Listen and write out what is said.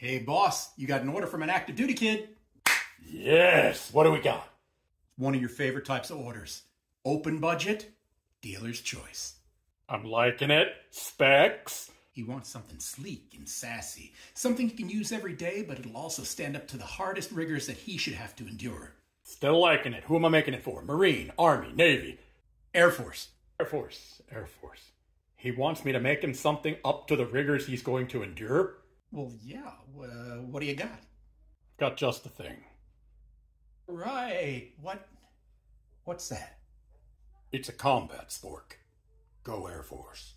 Hey, boss, you got an order from an active duty kid. Yes. What do we got? One of your favorite types of orders. Open budget, dealer's choice. I'm liking it. Specs. He wants something sleek and sassy, something he can use every day, but it'll also stand up to the hardest rigors that he should have to endure. Still liking it. Who am I making it for? Marine, Army, Navy, Air Force. Air Force, Air Force. He wants me to make him something up to the rigors he's going to endure? Well, yeah. Uh, what do you got? Got just the thing. Right. What? What's that? It's a combat spork. Go Air Force.